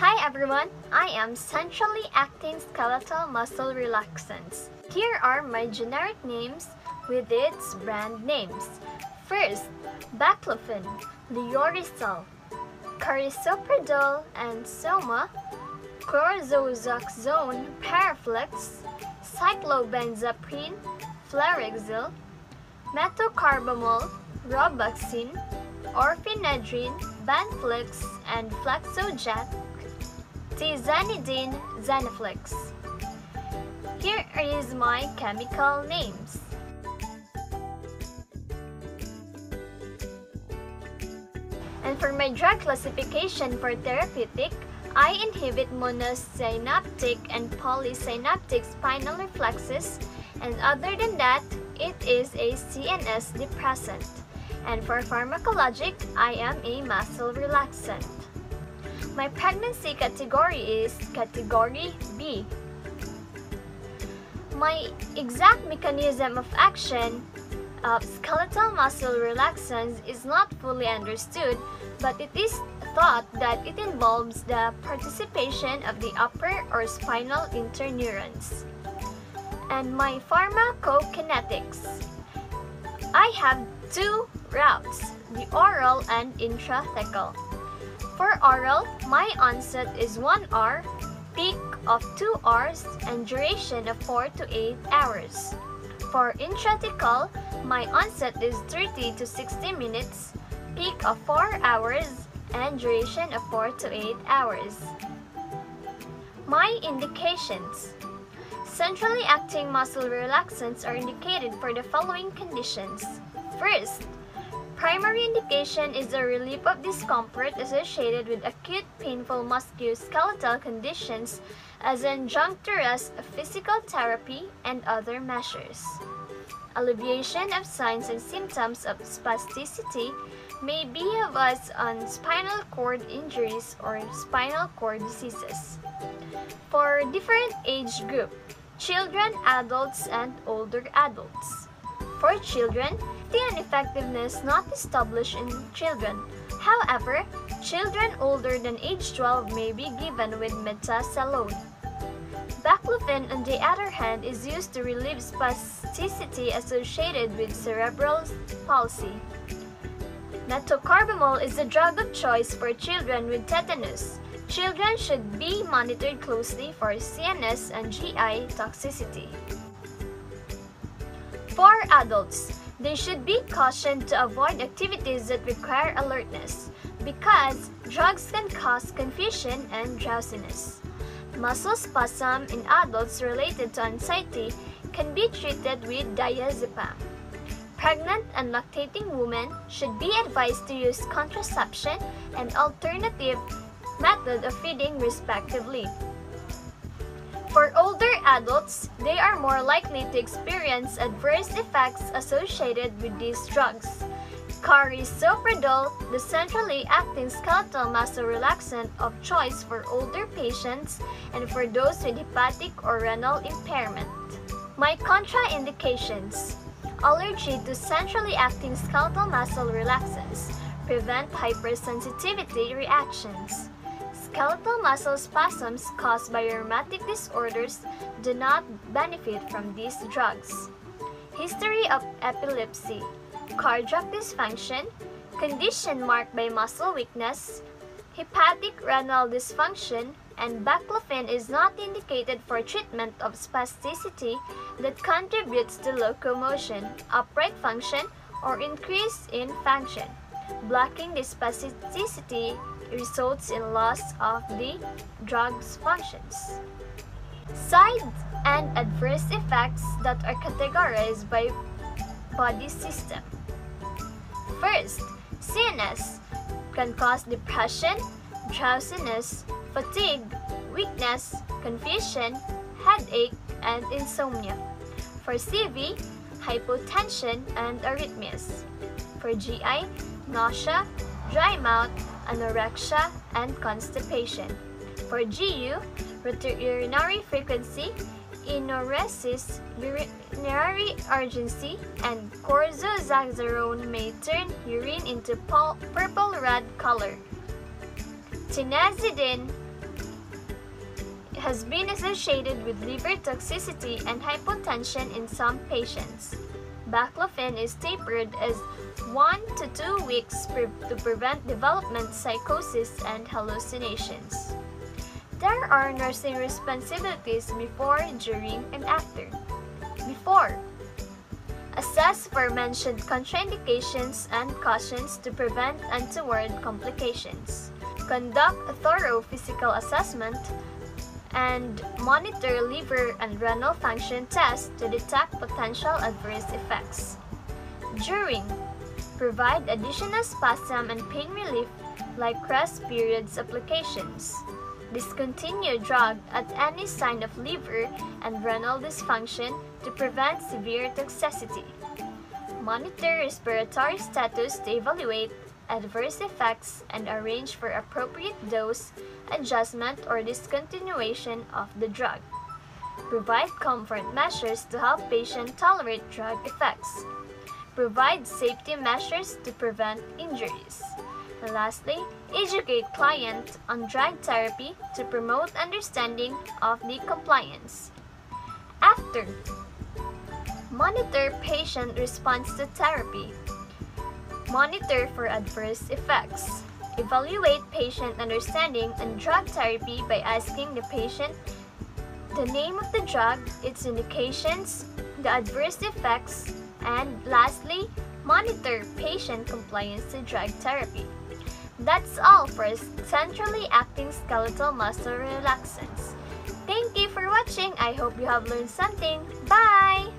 Hi everyone, I am centrally acting skeletal muscle relaxants. Here are my generic names with its brand names. First, baclofen, Lioresal, carisoprodol and Soma, chlorzoxazone, Paraflex, cyclobenzaprine, Flexeril, methocarbamol, Robaxin, Orphenadrine, Banflex, and Flexoject, tizanidine, Zanaflex. Here is my chemical names. And for my drug classification for therapeutic, I inhibit monosynaptic and polysynaptic spinal reflexes and other than that, it is a CNS depressant. And for pharmacologic, I am a muscle relaxant. My pregnancy category is category B. My exact mechanism of action of skeletal muscle relaxants is not fully understood, but it is thought that it involves the participation of the upper or spinal interneurons. And my pharmacokinetics. I have two routes, the oral and intrathecal. For oral, my onset is 1 hour, peak of 2 hours, and duration of 4 to 8 hours. For intrathecal, my onset is 30 to 60 minutes, peak of 4 hours, and duration of 4 to 8 hours. My indications Centrally acting muscle relaxants are indicated for the following conditions. First, primary indication is the relief of discomfort associated with acute painful musculoskeletal conditions as injuncturous physical therapy and other measures. Alleviation of signs and symptoms of spasticity may be of us on spinal cord injuries or spinal cord diseases. For different age group, children, adults, and older adults. For children, the ineffectiveness not established in children. However, children older than age 12 may be given with metaxalone. Baclofen, on the other hand, is used to relieve spasticity associated with cerebral palsy. Methocarbamol is the drug of choice for children with tetanus. Children should be monitored closely for CNS and GI toxicity. For adults, they should be cautioned to avoid activities that require alertness because drugs can cause confusion and drowsiness. Muscle spasm in adults related to anxiety can be treated with diazepam. Pregnant and lactating women should be advised to use contraception and alternative method of feeding respectively. For older adults, they are more likely to experience adverse effects associated with these drugs. Carisoprodol, the centrally acting skeletal muscle relaxant of choice for older patients and for those with hepatic or renal impairment. My contraindications Allergy to centrally acting skeletal muscle relaxants prevent hypersensitivity reactions. Skeletal muscle spasms caused by rheumatic disorders do not benefit from these drugs. History of epilepsy, cardiac dysfunction, condition marked by muscle weakness, hepatic renal dysfunction, and baclofen is not indicated for treatment of spasticity that contributes to locomotion, upright function, or increase in function. Blocking the spasticity results in loss of the drug's functions. Side and adverse effects that are categorized by body system. First, CNS can cause depression, drowsiness, fatigue, weakness, confusion, headache, and insomnia. For CV, hypotension and arrhythmias. For GI, nausea, dry mouth, anorexia, and constipation. For GU, urinary frequency, enuresis, urinary urgency, and cortisone may turn urine into purple red color. Tizanidine has been associated with liver toxicity and hypotension in some patients. Baclofen is tapered as 1 to 2 weeks pre to prevent development psychosis and hallucinations. There are nursing responsibilities before, during, and after. Before, Assess for mentioned contraindications and cautions to prevent untoward complications. Conduct a thorough physical assessment and monitor liver and renal function tests to detect potential adverse effects. During, provide additional spasm and pain relief like rest periods applications. Discontinue drug at any sign of liver and renal dysfunction to prevent severe toxicity. Monitor respiratory status to evaluate adverse effects and arrange for appropriate dose, adjustment, or discontinuation of the drug. Provide comfort measures to help patient tolerate drug effects. Provide safety measures to prevent injuries. And lastly, educate client on drug therapy to promote understanding of the compliance. After, monitor patient response to therapy. Monitor for adverse effects. Evaluate patient understanding on drug therapy by asking the patient the name of the drug, its indications, the adverse effects, and lastly, monitor patient compliance to drug therapy. That's all for centrally acting skeletal muscle relaxants. Thank you for watching. I hope you have learned something. Bye!